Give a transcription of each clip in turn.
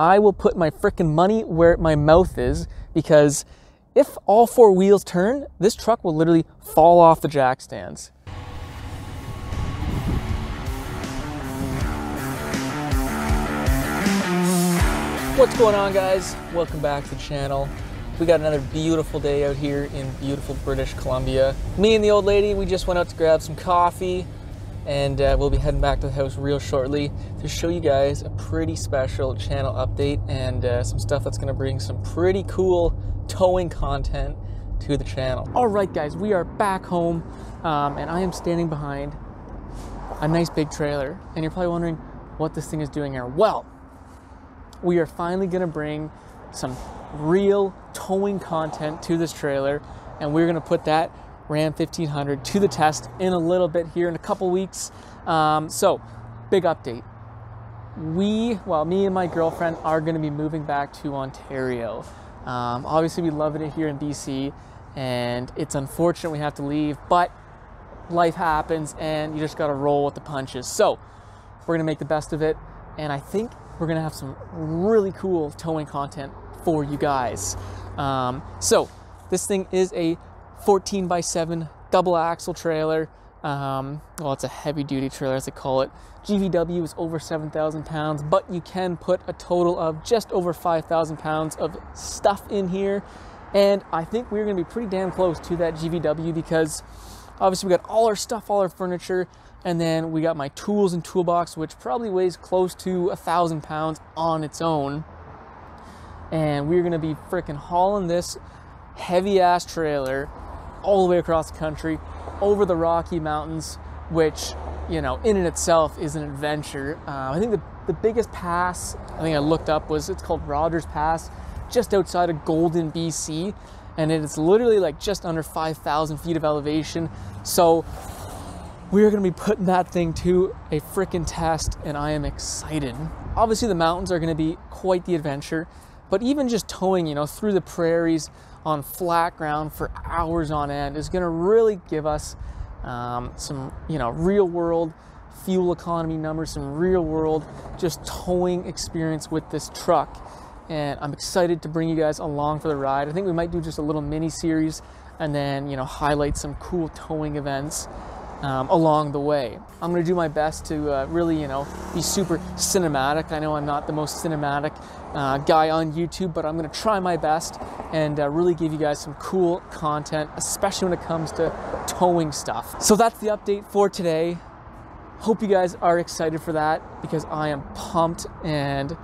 I will put my frickin' money where my mouth is because if all four wheels turn, this truck will literally fall off the jack stands. What's going on guys? Welcome back to the channel. We got another beautiful day out here in beautiful British Columbia. Me and the old lady, we just went out to grab some coffee and uh, we'll be heading back to the house real shortly to show you guys a pretty special channel update and uh, some stuff that's gonna bring some pretty cool towing content to the channel. All right guys, we are back home um, and I am standing behind a nice big trailer and you're probably wondering what this thing is doing here. Well, we are finally gonna bring some real towing content to this trailer and we're gonna put that Ram 1500 to the test in a little bit here in a couple weeks. Um, so, big update. We, well, me and my girlfriend are gonna be moving back to Ontario. Um, obviously, we love it here in BC and it's unfortunate we have to leave, but life happens and you just gotta roll with the punches. So, we're gonna make the best of it and I think we're gonna have some really cool towing content for you guys. Um, so this thing is a 14 by 7 double axle trailer. Um, well, it's a heavy duty trailer as they call it. GVW is over 7,000 pounds, but you can put a total of just over 5,000 pounds of stuff in here. And I think we're gonna be pretty damn close to that GVW because obviously we got all our stuff, all our furniture, and then we got my tools and toolbox, which probably weighs close to a thousand pounds on its own. And we're gonna be freaking hauling this heavy ass trailer all the way across the country, over the Rocky Mountains, which, you know, in and itself is an adventure. Uh, I think the, the biggest pass I think I looked up was it's called Rogers Pass, just outside of Golden, BC. And it's literally like just under 5,000 feet of elevation. So we are going to be putting that thing to a freaking test and I am excited. Obviously the mountains are going to be quite the adventure, but even just towing, you know, through the prairies on flat ground for hours on end is going to really give us um, some, you know, real world fuel economy numbers, some real world just towing experience with this truck. And I'm excited to bring you guys along for the ride. I think we might do just a little mini series and then, you know, highlight some cool towing events um, along the way. I'm gonna do my best to uh, really, you know, be super cinematic. I know I'm not the most cinematic uh, guy on YouTube, but I'm gonna try my best and uh, really give you guys some cool content, especially when it comes to towing stuff. So that's the update for today. Hope you guys are excited for that because I am pumped and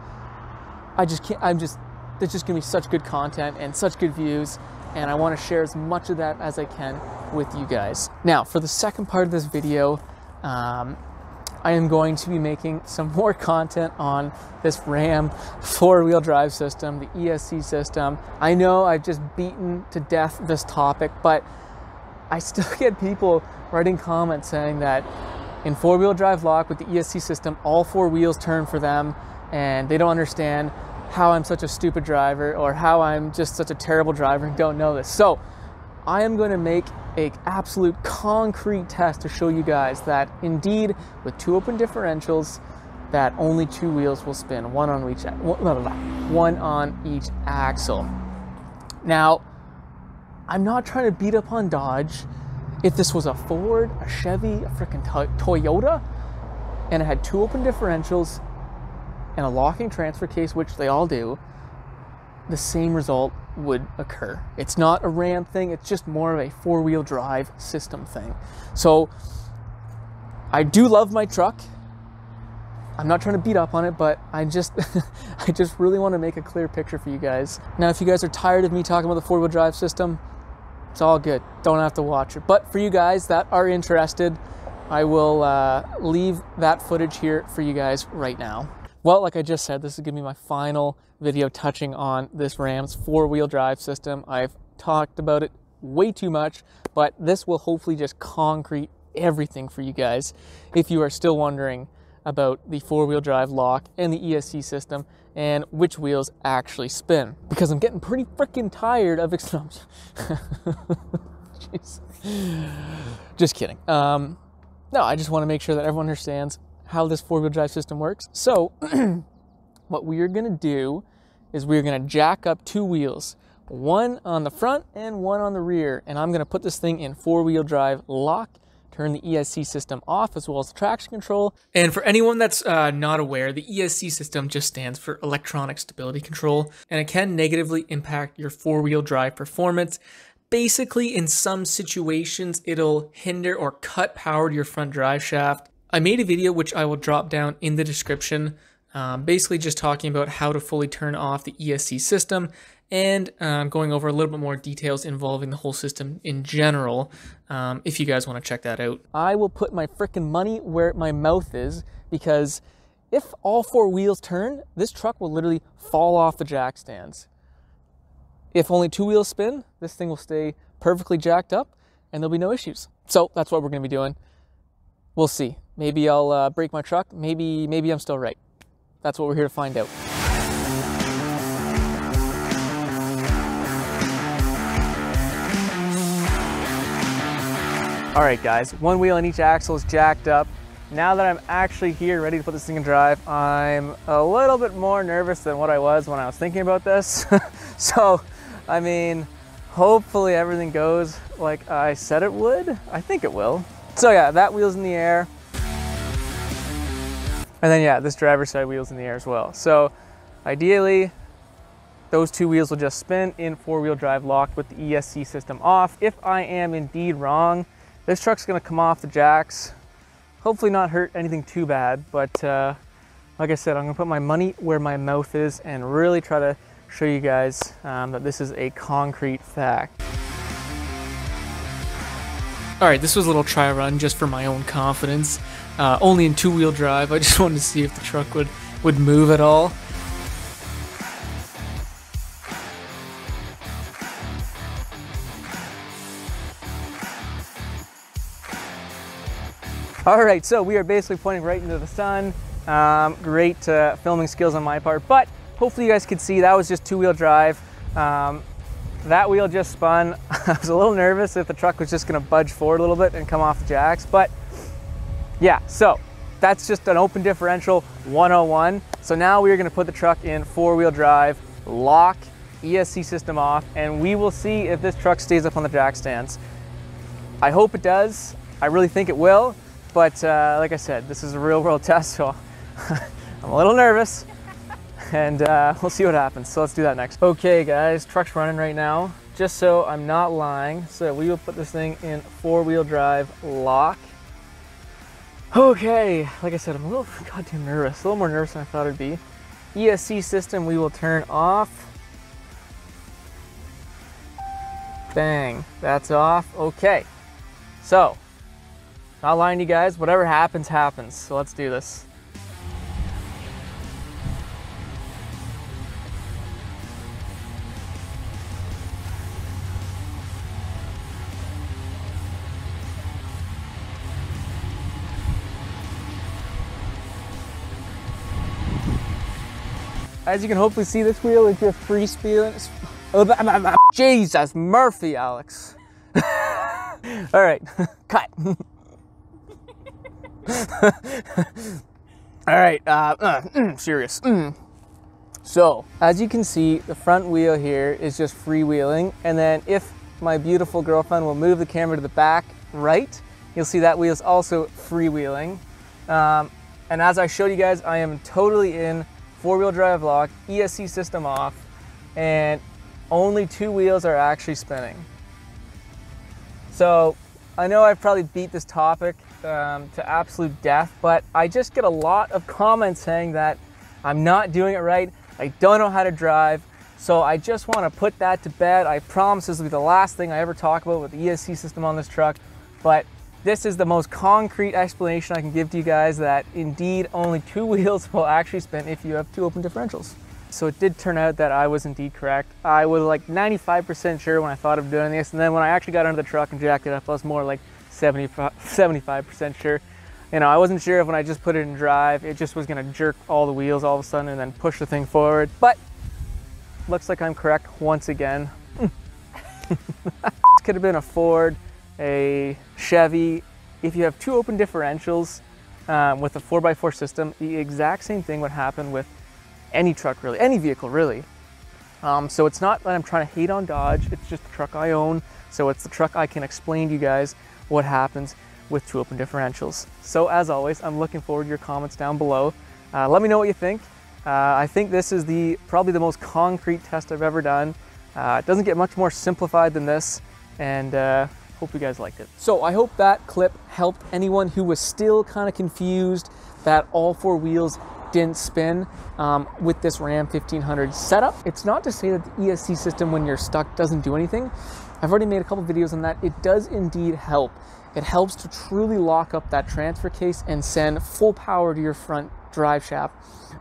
I just can't, I'm just, there's just gonna be such good content and such good views and I wanna share as much of that as I can with you guys. Now, for the second part of this video, um, I am going to be making some more content on this Ram four-wheel drive system, the ESC system. I know I've just beaten to death this topic, but I still get people writing comments saying that in four-wheel drive lock with the ESC system, all four wheels turn for them and they don't understand how I'm such a stupid driver or how I'm just such a terrible driver and don't know this. So I am going to make a absolute concrete test to show you guys that indeed with two open differentials that only two wheels will spin, one on each one on each axle. Now, I'm not trying to beat up on Dodge. If this was a Ford, a Chevy, a freaking Toyota, and it had two open differentials and a locking transfer case, which they all do, the same result would occur. It's not a Ram thing, it's just more of a four wheel drive system thing. So I do love my truck. I'm not trying to beat up on it, but I just I just really want to make a clear picture for you guys. Now, if you guys are tired of me talking about the four-wheel drive system, it's all good. Don't have to watch it. But for you guys that are interested, I will uh, leave that footage here for you guys right now. Well, like I just said, this is gonna be my final video touching on this Ram's four-wheel drive system. I've talked about it way too much, but this will hopefully just concrete everything for you guys if you are still wondering about the four-wheel drive lock and the ESC system and which wheels actually spin. Because I'm getting pretty freaking tired of Jeez. Just kidding. Um, no, I just want to make sure that everyone understands how this four-wheel drive system works. So what we are gonna do is we're gonna jack up two wheels, one on the front and one on the rear. And I'm gonna put this thing in four wheel drive lock, turn the ESC system off as well as the traction control. And for anyone that's uh, not aware, the ESC system just stands for electronic stability control, and it can negatively impact your four wheel drive performance. Basically, in some situations, it'll hinder or cut power to your front drive shaft. I made a video which I will drop down in the description, um, basically just talking about how to fully turn off the ESC system and um, going over a little bit more details involving the whole system in general, um, if you guys want to check that out. I will put my freaking money where my mouth is because if all four wheels turn, this truck will literally fall off the jack stands. If only two wheels spin, this thing will stay perfectly jacked up and there'll be no issues. So that's what we're going to be doing. We'll see. Maybe I'll uh, break my truck. Maybe, maybe I'm still right. That's what we're here to find out. All right, guys, one wheel on each axle is jacked up. Now that I'm actually here ready to put this thing in drive, I'm a little bit more nervous than what I was when I was thinking about this. so, I mean, hopefully everything goes like I said it would. I think it will. So yeah, that wheel's in the air. And then yeah, this driver's side wheel's in the air as well. So ideally, those two wheels will just spin in four-wheel drive locked with the ESC system off. If I am indeed wrong, this truck's gonna come off the jacks. Hopefully not hurt anything too bad, but uh, like I said, I'm gonna put my money where my mouth is and really try to show you guys um, that this is a concrete fact. All right, this was a little try run just for my own confidence. Uh, only in two-wheel drive. I just wanted to see if the truck would, would move at all. All right, so we are basically pointing right into the sun. Um, great uh, filming skills on my part, but hopefully you guys could see that was just two wheel drive. Um, that wheel just spun. I was a little nervous if the truck was just gonna budge forward a little bit and come off the jacks, but yeah, so that's just an open differential 101. So now we are gonna put the truck in four wheel drive, lock, ESC system off, and we will see if this truck stays up on the jack stands. I hope it does. I really think it will. But uh, like I said, this is a real world test, so I'm a little nervous and uh, we'll see what happens. So let's do that next. Okay guys, truck's running right now. Just so I'm not lying, so we will put this thing in four-wheel drive lock. Okay, like I said, I'm a little goddamn nervous, a little more nervous than I thought it'd be. ESC system we will turn off. Bang, that's off. Okay, so not lying to you guys, whatever happens, happens. So let's do this. As you can hopefully see, this wheel is just free spinning. Jesus, Murphy, Alex. All right, cut. All right, uh, uh, mm, serious. Mm. So, as you can see, the front wheel here is just freewheeling. And then if my beautiful girlfriend will move the camera to the back right, you'll see that wheel is also freewheeling. Um, and as I showed you guys, I am totally in four-wheel drive lock, ESC system off, and only two wheels are actually spinning. So I know I've probably beat this topic um, to absolute death, but I just get a lot of comments saying that I'm not doing it right, I don't know how to drive, so I just want to put that to bed. I promise this will be the last thing I ever talk about with the ESC system on this truck, but this is the most concrete explanation I can give to you guys that indeed only two wheels will actually spin if you have two open differentials. So it did turn out that I was indeed correct. I was like 95% sure when I thought of doing this, and then when I actually got under the truck and jacked it up, I was more like 70, 75% sure. You know, I wasn't sure if when I just put it in drive, it just was gonna jerk all the wheels all of a sudden and then push the thing forward. But looks like I'm correct once again. could have been a Ford, a Chevy. If you have two open differentials um, with a 4x4 system, the exact same thing would happen with any truck really, any vehicle really. Um, so it's not that I'm trying to hate on Dodge, it's just the truck I own. So it's the truck I can explain to you guys what happens with two open differentials. So as always, I'm looking forward to your comments down below. Uh, let me know what you think. Uh, I think this is the probably the most concrete test I've ever done. Uh, it doesn't get much more simplified than this, and uh, hope you guys liked it. So I hope that clip helped anyone who was still kind of confused that all four wheels didn't spin um, with this Ram 1500 setup. It's not to say that the ESC system when you're stuck doesn't do anything. I've already made a couple videos on that. It does indeed help. It helps to truly lock up that transfer case and send full power to your front drive shaft.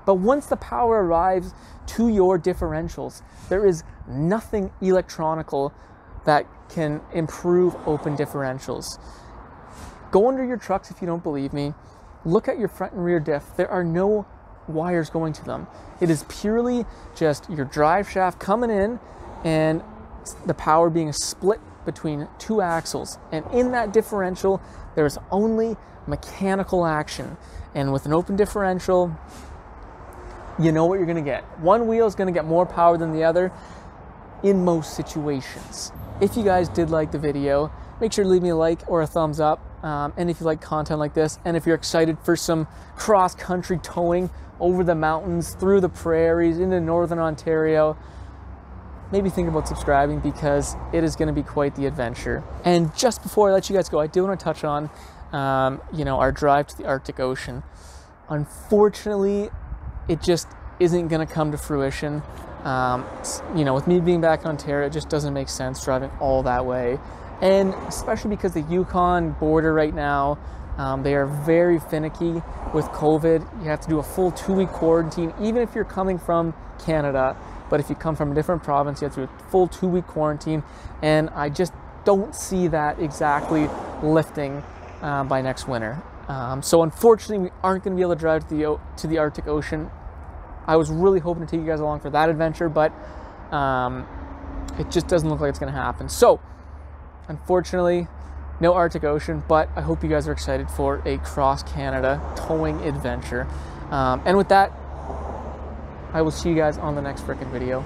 But once the power arrives to your differentials, there is nothing electronical that can improve open differentials. Go under your trucks if you don't believe me. Look at your front and rear diff. There are no wires going to them. It is purely just your drive shaft coming in and the power being split between two axles. And in that differential, there's only mechanical action. And with an open differential, you know what you're gonna get. One wheel is gonna get more power than the other in most situations. If you guys did like the video, make sure to leave me a like or a thumbs up. Um, and if you like content like this, and if you're excited for some cross country towing over the mountains, through the prairies, into northern Ontario, maybe think about subscribing because it is going to be quite the adventure. And just before I let you guys go, I do want to touch on, um, you know, our drive to the Arctic Ocean. Unfortunately, it just isn't going to come to fruition. Um, you know, with me being back in Ontario, it just doesn't make sense driving all that way. And especially because the Yukon border right now, um, they are very finicky with COVID. You have to do a full two week quarantine, even if you're coming from Canada. But if you come from a different province, you have to do a full two week quarantine. And I just don't see that exactly lifting uh, by next winter. Um, so unfortunately, we aren't going to be able to drive to the, to the Arctic Ocean. I was really hoping to take you guys along for that adventure, but um, it just doesn't look like it's going to happen. So unfortunately, no Arctic Ocean, but I hope you guys are excited for a cross Canada towing adventure. Um, and with that, I will see you guys on the next freaking video.